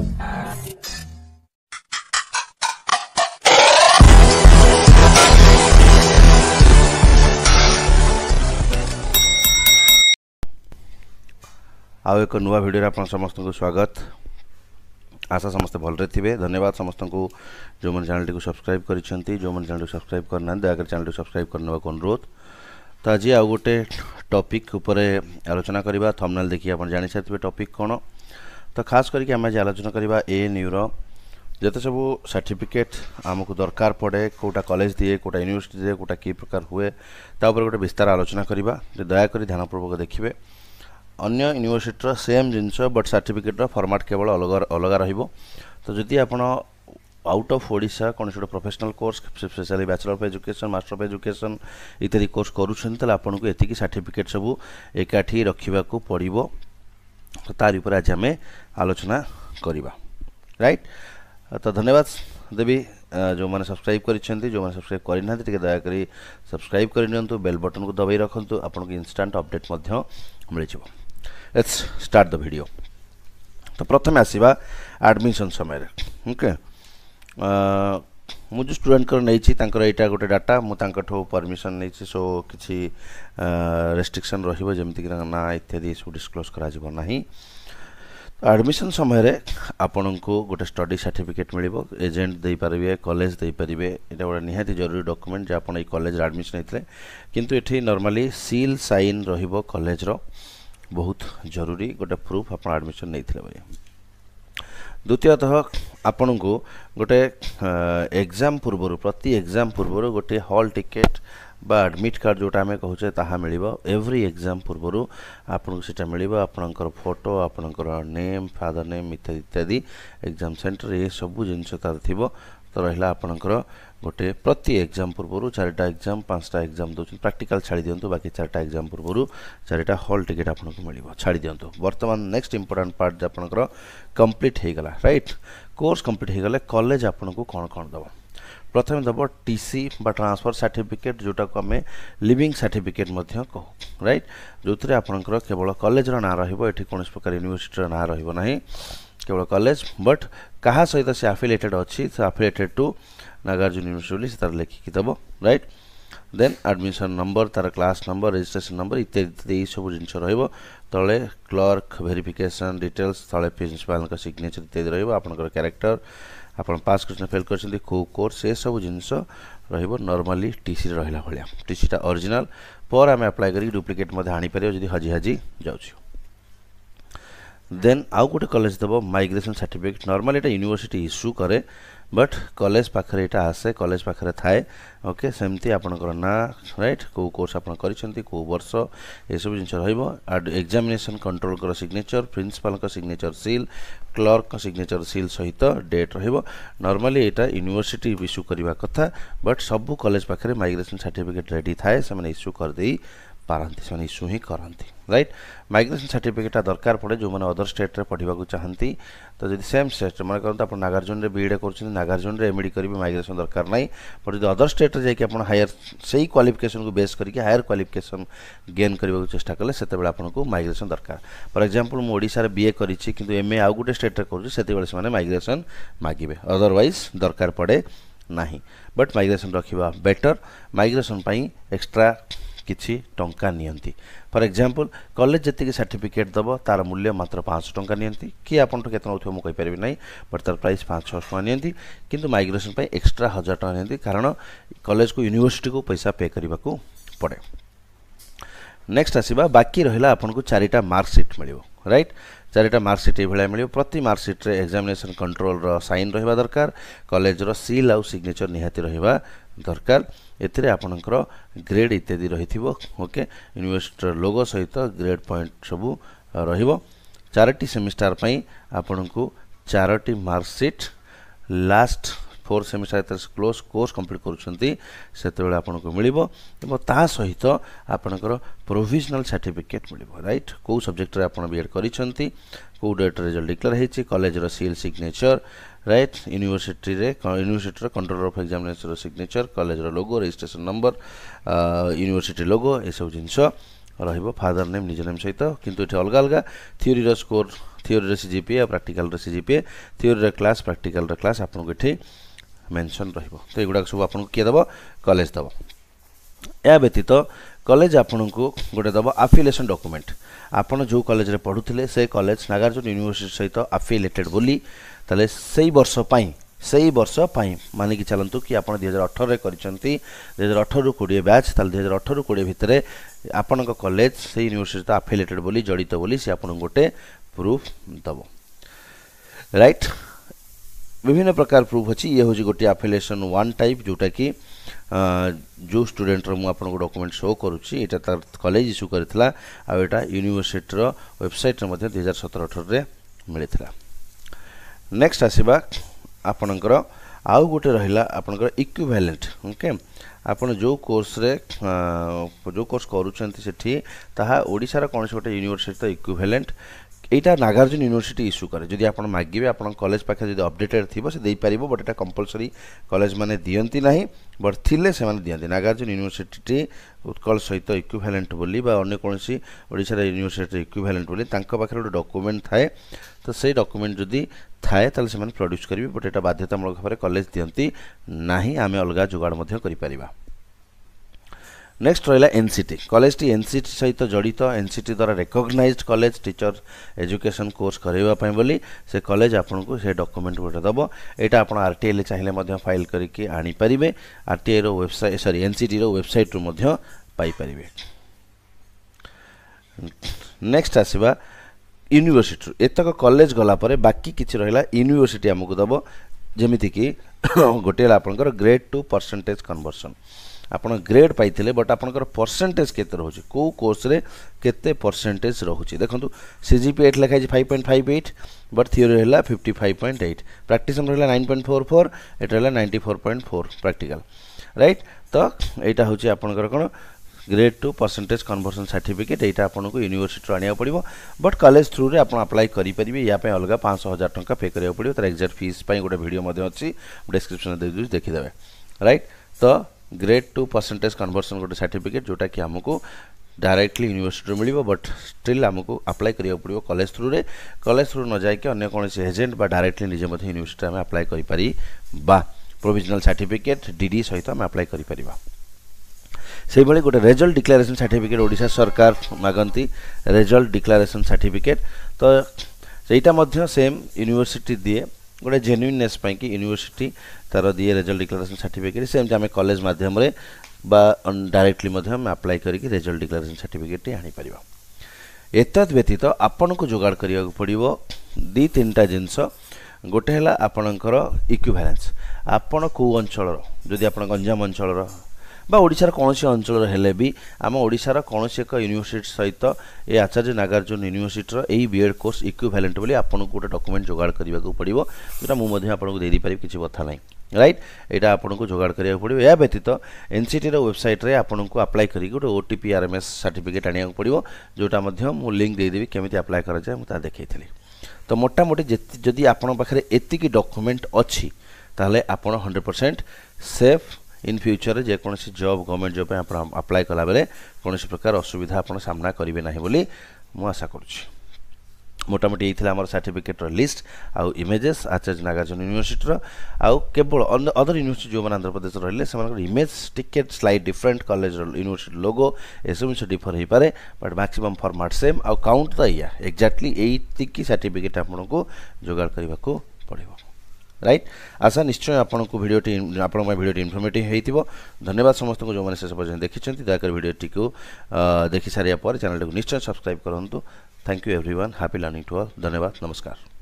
आउ एक नुआ भिडे आप समस्त स्वागत आशा समस्त भल्ले थे धन्यवाद समस्त को जो मैंने चैनल टी सब्सक्राइब कर जो मैंने चैनल को सब्सक्राइब करना दयाकर चैनल को सब्सक्राइब करने को अनुरोध तो आज आउ गोटे टपिक आलोचना करवा थमनाल देखिए आप जान सारी टपिक कौन ତ ଖାସ୍ କରିକି ଆମେ ଆଜି ଆଲୋଚନା କରିବା ଏଏନ୍ୟୁର ଯେତେ ସବୁ ସାର୍ଟିଫିକେଟ୍ ଆମକୁ ଦରକାର ପଡ଼େ କେଉଁଟା କଲେଜ ଦିଏ କେଉଁଟା ୟୁନିଭର୍ସିଟି ଦିଏ କେଉଁଟା କି ପ୍ରକାର ହୁଏ ତା ଉପରେ ଗୋଟେ ବିସ୍ତାର ଆଲୋଚନା କରିବା ଯେ ଦୟାକରି ଧ୍ୟାନପୂର୍ବକ ଦେଖିବେ ଅନ୍ୟ ୟୁନିଭର୍ସିଟିର ସେମ୍ ଜିନିଷ ବଟ୍ ସାର୍ଟିଫିକେଟ୍ର ଫର୍ମାଟ୍ କେବଳ ଅଲଗା ଅଲଗା ରହିବ ତ ଯଦି ଆପଣ ଆଉଟ୍ ଅଫ୍ ଓଡ଼ିଶା କୌଣସି ଗୋଟେ professional course specially bachelor of education master of education ଇତ୍ୟାଦି କୋର୍ସ କରୁଛନ୍ତି ତାହେଲେ ଆପଣଙ୍କୁ ଏତିକି ସାର୍ଟିଫିକେଟ୍ ସବୁ ଏକାଠି ରଖିବାକୁ ପଡ଼ିବ তো তার উপরে আজ আমি আলোচনা করা রাইট তো ধন্যবাদ দেবী ଯେଉଁମାନେ ସବସ୍କ୍ରାଇବ୍ କରିଛନ୍ତି ଯେଉଁମାନେ ସବସ୍କ୍ରାଇବ୍ କରିନାହାନ୍ତି ଟିକେ ଦୟାକରି ସବସ୍କ୍ରାଇବ୍ କରିନିଅନ୍ତୁ ବେଲ୍ ବଟନ୍କୁ ଦବାଇ ରଖନ୍ତୁ ଆପଣଙ୍କୁ ଇନଷ୍ଟାଣ୍ଟ ଅପଡ଼େଟ୍ ମଧ୍ୟ ମିଳିଯିବ ଲେଟ୍ସ ଷ୍ଟାର୍ଟ ଦ ଭିଡ଼ିଓ ତ ପ୍ରଥମେ ଆସିବା ଆଡ଼ମିସନ୍ ସମୟରେ ଓକେ मुझे स्टूडेंट नहीं गोटे डाटा मुझे परमिशन नहीं सो किसी रेस्ट्रिक्शन रमती ना इत्यादि सब डिस्क्लोज करना आडमिशन समय आपन को गोटे स्टडी सर्टिफिकेट मिल एजेंट दे पारे कलेज दे पारे यहाँ गोटे निहाती जरूरी डॉक्यूमेंट जो आप कलेज आडमिशन होते किंतु ये नर्माली सिल सैन रलेजर बहुत जरूरी गोटे प्रूफ आप आडमिशन नहीं ଦ୍ୱିତୀୟତଃ ଆପଣଙ୍କୁ ଗୋଟେ ଏକ୍ଜାମ୍ ପୂର୍ବରୁ ପ୍ରତି ଏକ୍ଜାମ୍ ପୂର୍ବରୁ ଗୋଟିଏ ହଲ୍ ଟିକେଟ୍ ବା ଆଡ଼ମିଟ୍ କାର୍ଡ଼ ଯେଉଁଟା ଆମେ କହୁଛେ ତାହା ମିଳିବ ଏଭ୍ରି ଏକ୍ଜାମ୍ ପୂର୍ବରୁ ଆପଣଙ୍କୁ ସେଇଟା ମିଳିବ ଆପଣଙ୍କର ଫଟୋ ଆପଣଙ୍କର ନେମ୍ ଫାଦର୍ ନେମ୍ ଇତ୍ୟାଦି ଇତ୍ୟାଦି ଏକ୍ଜାମ୍ ସେଣ୍ଟର୍ ଏସବୁ ଜିନିଷ ତା'ର ଥିବ ତ ରହିଲା ଆପଣଙ୍କର ଗୋଟେ ପ୍ରତି ଏକ୍ଜାମ୍ ପୂର୍ବରୁ ଚାରିଟା ଏକ୍ଜାମ୍ ପାଞ୍ଚଟା ଏକ୍ଜାମ୍ ଦେଉଛନ୍ତି ପ୍ରାକ୍ଟିକାଲ୍ ଛାଡ଼ି ଦିଅନ୍ତୁ ବାକି ଚାରିଟା ଏକ୍ଜାମ୍ ପୂର୍ବରୁ ଚାରିଟା ହଲ୍ ଟିକେଟ୍ ଆପଣଙ୍କୁ ମିଳିବ ଛାଡ଼ି ଦିଅନ୍ତୁ ବର୍ତ୍ତମାନ ନେକ୍ସଟ ଇମ୍ପୋର୍ଟାଣ୍ଟ ପାର୍ଟ ଆପଣଙ୍କର କମ୍ପ୍ଲିଟ୍ ହୋଇଗଲା ରାଇଟ୍ କୋର୍ସ କମ୍ପ୍ଲିଟ୍ ହୋଇଗଲେ କଲେଜ ଆପଣଙ୍କୁ କ'ଣ କ'ଣ ଦେବ ପ୍ରଥମେ ଦେବ ଟି ସି ବା ଟ୍ରାନ୍ସଫର୍ ସାର୍ଟିଫିକେଟ୍ ଯେଉଁଟାକୁ ଆମେ ଲିଭିଂ ସାର୍ଟିଫିକେଟ୍ ମଧ୍ୟ କହୁ ରାଇଟ୍ ଯେଉଁଥିରେ ଆପଣଙ୍କର କେବଳ କଲେଜର ନାଁ ରହିବ ଏଠି କୌଣସି ପ୍ରକାର ୟୁନିଭର୍ସିଟିର ନାଁ ରହିବ ନାହିଁ କେବଳ କଲେଜ ବଟ୍ କାହା ସହିତ ସେ ଆଫିଲିଏଟେଡ଼୍ ଅଛି ସେ ଆଫିଲିଏଟେଡ଼୍ ଟୁ ନାଗାର୍ଜୁନ ୟୁନିଭର୍ସିଟି ବୋଲି ସେ ତା'ର ଲେଖିକି ଦେବ ରାଇଟ୍ ଦେନ୍ ଆଡ଼ମିସନ୍ ନମ୍ବର ତା'ର କ୍ଲାସ୍ ନମ୍ବର ରେଜିଷ୍ଟ୍ରେସନ୍ ନମ୍ବର ଇତ୍ୟାଦି ଇତ୍ୟାଦି ଏଇସବୁ ଜିନିଷ ରହିବ ତଳେ କ୍ଲର୍କ ଭେରିଫିକେସନ୍ ଡିଟେଲ୍ସ ତଳେ ପ୍ରିନ୍ସିପାଲ୍ଙ୍କ ସିଗ୍ନେଚର୍ ଇତ୍ୟାଦି ରହିବ ଆପଣଙ୍କର କ୍ୟାରେକ୍ଟର ଆପଣ ପାସ୍ କରିଛନ୍ତି ଫେଲ୍ କରିଛନ୍ତି କେଉଁ କୋର୍ସ ଏସବୁ ଜିନିଷ ରହିବ ନର୍ମାଲି ଟିସିରେ ରହିଲା ଭଳିଆ ଟିସିଟା ଅରିଜିନାଲ୍ ପରେ ଆମେ ଆପ୍ଲାଏ କରିକି ଡୁପ୍ଲିକେଟ୍ ମଧ୍ୟ ଆଣିପାରିବା ଯଦି ହଜି ହଜି ଯାଉଛି ଦେନ୍ ଆଉ ଗୋଟେ କଲେଜ ଦେବ ମାଇଗ୍ରେସନ୍ ସାର୍ଟିଫିକେଟ୍ ନର୍ମାଲି ଏଇଟା ୟୁନିଭର୍ସିଟି ଇସ୍ୟୁ କରେ ବଟ୍ କଲେଜ ପାଖରେ ଏଇଟା ଆସେ କଲେଜ ପାଖରେ ଥାଏ ଓକେ ସେମିତି ଆପଣଙ୍କର ନାଁ ରାଇଟ୍ କେଉଁ କୋର୍ସ ଆପଣ କରିଛନ୍ତି କେଉଁ ବର୍ଷ ଏସବୁ ଜିନିଷ ରହିବ ଆଡ୍ ଏକ୍ଜାମିନେସନ୍ କଣ୍ଟ୍ରୋଲଙ୍କର ସିଗ୍ନେଚର୍ ପ୍ରିନ୍ସିପାଲଙ୍କ ସିଗ୍ନେଚର୍ ସିଲ୍ କ୍ଲର୍କଙ୍କ ସିଗ୍ନେଚର୍ ସିଲ୍ ସହିତ ଡେଟ୍ ରହିବ ନର୍ମାଲି ଏଇଟା ୟୁନିଭର୍ସିଟି ଇସ୍ୟୁ କରିବା କଥା ବଟ୍ ସବୁ କଲେଜ ପାଖରେ ମାଇଗ୍ରେସନ୍ ସାର୍ଟିଫିକେଟ୍ ରେଡ଼ି ଥାଏ ସେମାନେ ଇସ୍ୟୁ କରିଦେଇ ପାରନ୍ତି ସେମାନେ ଇସ୍ୟୁ ହିଁ କରନ୍ତି রাইট মাইগ্রেসন সার্টিফিকেটটা দরকার পড়ে যে অদর স্টেট্রে পড়া চাহিদা তো যদি সেম স্টেট্রে মনে করতে আপনার নাগার্জুনে বিএড করছেন নাগার্জুনে এমডি করবে মাইগ্রেসন দরকার নাই বট যদি অদর স্টেট্রে যাই আপনার হায়ার সেই ক্বালিফিকেসন কু বেস করি হায়ার ক্বালিফিকেসন গেন করা চেষ্টা কলে সেতবে আপনার মাইগ্রেসন দরকার ফর এক্সাম্পল মু ওড়শার বিএ করেছি কিন্তু এমএ আউ গোটে স্টেট্রে করছি সেতবে সে মাইগ্রেসন মাগিবে অদরওয়াইজ দরকার পড়ে না বট মাইগ্রেসন রখা বেটর মাইগ্রেসন পাই এক্সট্রা କିଛି ଟଙ୍କା ନିଅନ୍ତି ଫର୍ ଏକ୍ଜାମ୍ପଲ୍ କଲେଜ ଯେତିକି ସାର୍ଟିଫିକେଟ୍ ଦେବ ତା'ର ମୂଲ୍ୟ ମାତ୍ର ପାଞ୍ଚଶହ ଟଙ୍କା ନିଅନ୍ତି କିଏ ଆପଣଠୁ କେତେ ନେଉଥିବ ମୁଁ କହିପାରିବି ନାହିଁ ବଟ୍ ତା'ର ପ୍ରାଇସ୍ ପାଞ୍ଚଶହ ଟଙ୍କା ନିଅନ୍ତି କିନ୍ତୁ ମାଇଗ୍ରେସନ୍ ପାଇଁ ଏକ୍ସଟ୍ରା ହଜାର ଟଙ୍କା ନିଅନ୍ତି କାରଣ କଲେଜକୁ ୟୁନିଭର୍ସିଟିକୁ ପଇସା ପେ କରିବାକୁ ପଡ଼େ ନେକ୍ସଟ ଆସିବା ବାକି ରହିଲା ଆପଣଙ୍କୁ ଚାରିଟା ମାର୍କସିଟ୍ ମିଳିବ ରାଇଟ୍ ଚାରିଟା ମାର୍କସିଟ୍ ଏଇଭଳିଆ ମିଳିବ ପ୍ରତି ମାର୍କସିଟ୍ରେ ଏକ୍ଜାମିନେସନ୍ କଣ୍ଟ୍ରୋଲର ସାଇନ୍ ରହିବା ଦରକାର କଲେଜର ସିଲ୍ ଆଉ ସିଗ୍ନେଚର୍ ନିହାତି ରହିବା ଦରକାର ଏଥିରେ ଆପଣଙ୍କର ଗ୍ରେଡ୍ ଇତ୍ୟାଦି ରହିଥିବ ଓକେ ୟୁନିଭର୍ସିଟିର ଲୋଗୋ ସହିତ ଗ୍ରେଡ୍ ପଏଣ୍ଟ ସବୁ ରହିବ ଚାରୋଟି ସେମିଷ୍ଟାର ପାଇଁ ଆପଣଙ୍କୁ ଚାରୋଟି ମାର୍କସିଟ୍ ଲାଷ୍ଟ ଫୋର୍ ସେମିଷ୍ଟାର ଯେତେବେଳେ କ୍ଲୋଜ୍ କୋର୍ସ କମ୍ପ୍ଲିଟ୍ କରୁଛନ୍ତି ସେତେବେଳେ ଆପଣଙ୍କୁ ମିଳିବ ଏବଂ ତା ସହିତ ଆପଣଙ୍କର ପ୍ରୋଭିଜନାଲ୍ ସାର୍ଟିଫିକେଟ୍ ମିଳିବ ରାଇଟ୍ କେଉଁ ସବଜେକ୍ଟରେ ଆପଣ ବି ଏଡ଼୍ କରିଛନ୍ତି କେଉଁ ଡେଟ୍ରେ ରେଜଲ୍ଟ ଡିକ୍ଲେୟାର ହେଇଛି କଲେଜର ସିଲ୍ ସିଗ୍ନେଚର ରାଇଟ୍ ୟୁନିଭର୍ସିଟିରେ ୟୁନିଭର୍ସିଟିର କଣ୍ଟ୍ରୋଲର ଅଫ୍ ଏକ୍ଜାମିନେସନ୍ର ସିଗ୍ନେଚର କଲେଜର logo registration number university logo ଏସବୁ ଜିନିଷ ରହିବ ଫାଦର ନେମ୍ ନିଜ ନେମ୍ ସହିତ କିନ୍ତୁ ଏଠି ଅଲଗା ଅଲଗା ଥିଓରିର ସ୍କୋର ଥିଓରିର ସି ଜି ପି ଏ ଆଉ ପ୍ରାକ୍ଟିକାଲର ସି ଜି ପି ଏ ଥିଓରିର କ୍ଲାସ୍ ପ୍ରାକ୍ଟିକାଲର କ୍ଲାସ୍ ଆପଣଙ୍କୁ ଏଠି মেনশন ରହିବ ତ ଏଗୁଡ଼ାକ ସବୁ ଆପଣଙ୍କୁ କିଏ ଦେବ କଲେଜ ଦେବ ଏହା ବ୍ୟତୀତ କଲେଜ ଆପଣଙ୍କୁ ଗୋଟେ ଦେବ ଆଫିଲିଏସନ୍ ଡକୁମେଣ୍ଟ ଆପଣ ଯେଉଁ କଲେଜରେ ପଢ଼ୁଥିଲେ ସେ କଲେଜ ନାଗାର୍ଜୁନ ୟୁନିଭର୍ସିଟି ସହିତ ଆଫିଲେଟେଡ଼୍ ବୋଲି ତାହେଲେ ସେଇ ବର୍ଷ ପାଇଁ ସେଇ ବର୍ଷ ପାଇଁ ମାନିକି ଚାଲନ୍ତୁ କି ଆପଣ ଦୁଇହଜାର ଅଠରରେ କରିଛନ୍ତି ଦୁଇହଜାର ଅଠରରୁ କୋଡ଼ିଏ ବ୍ୟାଚ୍ ତାହେଲେ ଦୁଇହଜାର ଅଠରରୁ କୋଡ଼ିଏ ଭିତରେ ଆପଣଙ୍କ କଲେଜ ସେଇ ୟୁନିଭର୍ସିଟି ସହିତ ଆଫିଲେଟେଡ଼୍ ବୋଲି ଜଡ଼ିତ ବୋଲି ସେ ଆପଣଙ୍କୁ ଗୋଟେ ପ୍ରୁଫ୍ ଦେବ ରାଇଟ୍ ବିଭିନ୍ନ ପ୍ରକାର ପ୍ରୁଫ୍ ଅଛି ଇଏ ହେଉଛି ଗୋଟିଏ ଆଫିଲେସନ୍ ୱାନ୍ ଟାଇପ୍ ଯେଉଁଟାକି ଯେଉଁ ଷ୍ଟୁଡେଣ୍ଟର ମୁଁ ଆପଣଙ୍କୁ ଡକୁମେଣ୍ଟ ଶୋ କରୁଛି ଏଇଟା ତାର କଲେଜ ଇସ୍ୟୁ କରିଥିଲା ଆଉ ଏଇଟା ୟୁନିଭର୍ସିଟିର ୱେବସାଇଟ୍ରେ ମଧ୍ୟ ଦୁଇ ହଜାର ସତର ଅଠରରେ ମିଳିଥିଲା ନେକ୍ସଟ ଆସିବା ଆପଣଙ୍କର ଆଉ ଗୋଟେ ରହିଲା ଆପଣଙ୍କର ଇକ୍ୟୁଭ୍ୟାଲେଣ୍ଟ ଓକେ ଆପଣ ଯେଉଁ କୋର୍ସରେ ଯେଉଁ କୋର୍ସ କରୁଛନ୍ତି ସେଠି ତାହା ଓଡ଼ିଶାର କୌଣସି ଗୋଟେ ୟୁନିଭର୍ସିଟିର ଇକ୍ୟୁଭ୍ୟାଲେଣ୍ଟ এইটা ନାଗାର୍ଜୁନ ୟୁନିଭର୍ସିଟି ଇସ୍ୟୁ କରେ ଯଦି ଆପଣ ମାଗିବେ ଆପଣଙ୍କ କଲେଜ ପାଖରେ ଯଦି ଅପଡେଟେଡ୍ ଥିବ ସେ ଦେଇପାରିବ ବଟ୍ ଏଇଟା କମ୍ପଲସରି କଲେଜମାନେ ଦିଅନ୍ତି ନାହିଁ ବଟ୍ ଥିଲେ ସେମାନେ ଦିଅନ୍ତି ନାଗାର୍ଜୁନ ୟୁନିଭର୍ସିଟି ଉତ୍କଳ ସହିତ ଇକ୍ୟୁଭ୍ୟାଲେଣ୍ଟ ବୋଲି ବା ଅନ୍ୟ କୌଣସି ଓଡ଼ିଶାର ୟୁନିଭର୍ସିଟି ଇକ୍ୟୁଭ୍ୟାଲେଣ୍ଟ ବୋଲି ତାଙ୍କ ପାଖରେ ଗୋଟେ ଡକୁମେଣ୍ଟ ଥାଏ ତ ସେଇ ଡକୁମେଣ୍ଟ ଯଦି ଥାଏ ତାହେଲେ ସେମାନେ ପ୍ରଡ୍ୟୁସ୍ କରିବେ ବଟ୍ ଏଇଟା ବାଧ୍ୟତାମୂଳକ ଭାବରେ କଲେଜ ଦିଅନ୍ତି ନାହିଁ ଆମେ ଅଲଗା ଯୋଗାଡ଼ ମଧ୍ୟ କରିପାରିବା ନେକ୍ସଟ ରହିଲା ଏନ୍ସିଟି କଲେଜଟି ଏନ୍ସିଟି ସହିତ ଜଡ଼ିତ ଏନ୍ସିଟି ଦ୍ୱାରା recognised college teacher education course କରାଇବା ପାଇଁ ବୋଲି ସେ କଲେଜ ଆପଣଙ୍କୁ ସେ ଡକୁମେଣ୍ଟ ଗୋଟେ ଦେବ ଏଇଟା ଆପଣ ଆର୍ ଟି ଆଇରେ ଚାହିଁଲେ ମଧ୍ୟ ଫାଇଲ୍ କରିକି ଆଣିପାରିବେ ଆର୍ ଟି ଆଇର ୱେବସାଇଟ୍ ସରି ଏନ୍ସିଟିର ୱେବସାଇଟ୍ରୁ ମଧ୍ୟ ପାଇପାରିବେ ନେକ୍ସଟ ଆସିବା ୟୁନିଭର୍ସିଟିରୁ ଏତକ କଲେଜ ଗଲାପରେ ବାକି କିଛି ରହିଲା ୟୁନିଭର୍ସିଟି ଆମକୁ ଦେବ ଯେମିତିକି ଗୋଟିଏ ହେଲା ଆପଣଙ୍କର ଗ୍ରେଡ୍ ଟୁ ପରସେଣ୍ଟେଜ୍ କନଭର୍ସନ୍ ଆପଣ ଗ୍ରେଡ୍ ପାଇଥିଲେ ବଟ୍ ଆପଣଙ୍କର ପରସେଣ୍ଟେଜ୍ କେତେ ରହୁଛି କେଉଁ କୋର୍ସରେ କେତେ ପରସେଣ୍ଟେଜ୍ ରହୁଛି ଦେଖନ୍ତୁ ସି ଜି ପି ଏଇଟ୍ ଲେଖା ହେଇଛି five point five eight but theory ହେଲା fifty five point eight practicum ରହିଲା ନାଇନ୍ ପଏଣ୍ଟ ଫୋର୍ ଫୋର୍ ଏଇଟା ହେଲା ninety four point four practical right ତ ଏଇଟା ହେଉଛି ଆପଣଙ୍କର କ'ଣ grade to percentage conversion certificate ଏଇଟା ଆପଣଙ୍କୁ ୟୁନିଭର୍ସିଟିରୁ ଆଣିବାକୁ ପଡ଼ିବ ବଟ୍ କଲେଜ ଥ୍ରୁରେ ଆପଣ ଆପ୍ଲାଏ କରିପାରିବେ ୟା ପାଇଁ ଅଲଗା ପାଞ୍ଚଶହ ହଜାର ଟଙ୍କା ପେ କରିବାକୁ ପଡ଼ିବ ତା'ର ଏକ୍ଜାକ୍ଟ ଫିସ୍ ପାଇଁ ଗୋଟେ ଭିଡ଼ିଓ ମଧ୍ୟ ଅଛି ଡେସ୍କ୍ରିପ୍ସନ୍ରେ ଦେଇଦେଉଛି ଦେଖିଦେବେ ରାଇଟ୍ ତ ग्रेड टू परसेंटेज कनभरसन गोटे सर्टिफिकेट जोटा कि आमको डायरेक्टली यूनिवर्सिटी मिल बट स्टिल आमको अप्लाई करा पड़ो कलेज थ्रु कलेज थ्रु न जाकि अन्य कौन एजेंट बा डायरेक्टली निजे यूनिवर्सिटी आम आप्लाय करें प्रोविजनाल सर्टिफिकेट डीडी सहित आम आप्लाय करें ସେହିଭଳି ଗୋଟେ ରେଜଲ୍ଟ ଡିକ୍ଲାରେସନ୍ ସାର୍ଟିଫିକେଟ୍ ଓଡ଼ିଶା ସରକାର ମାଗନ୍ତି ରେଜଲ୍ଟ ଡିକ୍ଲାରେସନ୍ ସାର୍ଟିଫିକେଟ୍ ତ ସେଇଟା ମଧ୍ୟ ସେମ୍ ୟୁନିଭର୍ସିଟି ଦିଏ ଗୋଟେ ଜେନ୍ୟୁନେସ୍ ପାଇଁକି ୟୁନିଭର୍ସିଟି ତା'ର ଦିଏ ରେଜଲ୍ଟ ଡିକ୍ଲାରେସନ୍ ସାର୍ଟିଫିକେଟ୍ ସେମିତି ଆମେ କଲେଜ ମାଧ୍ୟମରେ ବା ଡାଇରେକ୍ଟଲି ମଧ୍ୟ ଆମେ ଆପ୍ଲାଏ କରିକି ରେଜଲ୍ଟ ଡିକ୍ଲାରେସନ୍ ସାର୍ଟିଫିକେଟ୍ଟି ଆଣିପାରିବା ଏତଦ୍ ବ୍ୟତୀତ ଆପଣଙ୍କୁ ଯୋଗାଡ଼ କରିବାକୁ ପଡ଼ିବ ଦୁଇ ତିନିଟା ଜିନିଷ ଗୋଟେ ହେଲା ଆପଣଙ୍କର ଇକ୍ୟୁଭାଲାନ୍ସ ଆପଣ କେଉଁ ଅଞ୍ଚଳର ଯଦି ଆପଣ ଗଞ୍ଜାମ ଅଞ୍ଚଳର বা ଓଡ଼ିଶାର କୌଣସି ଅଞ୍ଚଳର ହେଲେ ବି ଆମ ଓଡ଼ିଶାର କୌଣସି ଏକ ୟୁନିଭର୍ସିଟି ସହିତ ଏ ଆଚାର୍ଯ୍ୟ ନାଗାର୍ଜୁନ ୟୁନିଭର୍ସିଟିର ଏହି ବିଏଡ଼୍ କୋର୍ସ ଇକ୍ୟୁଭ୍ୟାଲେଣ୍ଟ ବୋଲି ଆପଣଙ୍କୁ ଗୋଟେ ଡକୁମେଣ୍ଟ ଯୋଗାଡ଼ କରିବାକୁ ପଡ଼ିବ ଯେଉଁଟା ମୁଁ ମଧ୍ୟ ଆପଣଙ୍କୁ ଦେଇଦେଇପାରିବି କିଛି କଥା ନାହିଁ ରାଇଟ୍ ଏଇଟା ଆପଣଙ୍କୁ ଯୋଗାଡ଼ କରିବାକୁ ପଡ଼ିବ ଏହା ବ୍ୟତୀତ ଏନ୍ସିଟିର ୱେବସାଇଟ୍ରେ ଆପଣଙ୍କୁ ଆପ୍ଲାଏ କରିକି ଗୋଟେ O T P R M S certificate ଆଣିବାକୁ ପଡ଼ିବ ଯେଉଁଟା ମଧ୍ୟ ମୁଁ ଲିଙ୍କ୍ ଦେଇଦେବି କେମିତି ଆପ୍ଲାଏ କରାଯାଏ ମୁଁ ତାହା ଦେଖାଇଥିଲି ତ ମୋଟାମୋଟି ଯଦି ଆପଣଙ୍କ ପାଖରେ ଏତିକି ଡକୁମେଣ୍ଟ ଅଛି ତାହେଲେ ଆପଣ ହଣ୍ଡ୍ରେଡ଼ ପରସେଣ୍ଟ ସେଫ୍ ইন ফ্ୟୁଚରରେ ଯେକୌଣସି ଜବ୍ ଗଭର୍ଣ୍ଣମେଣ୍ଟ ଜବ୍ ପାଇଁ ଆପଣ ଆପ୍ଲାଏ କଲାବେଳେ କୌଣସି ପ୍ରକାର ଅସୁବିଧା ଆପଣ ସାମ୍ନା କରିବେ ନାହିଁ ବୋଲି ମୁଁ ଆଶା କରୁଛି মোটামুটি এই আমার সার্টিফিকেটর লিস্ট আউ ইমেজেস আচার্য নাগার্জুন ইউনিভর্সিটির আউ কেবল অদর ইউনিভর্সিটি যে আন্ধ্রপ্রদেশ রহলে সে image ticket slide different college university logo এসব জিনিস ডিফর হয়ে পারে বাট ম্যাক্সিমম ফর্মাট সেম আউ কাউন্ট তো ইয়া এক্জাক্টলি এইটিকি সার্টিফিকেট আপনার যোগাড় করা পড়ব রাইট আশা নিশ্চয় আপনার ভিডিওটি আপনার ভিডিওটি ইনফর্মেটিভ হয়েছিল ধন্যবাদ সমস্ত যে শেষ পর্যন্ত দেখছেন দয়াকরি ভিডিওটি দেখি সারা পরে চ্যানেলটি নিশ্চয় subscribe করতু thank you everyone happy learning to all ধন্যবাদ নমস্কার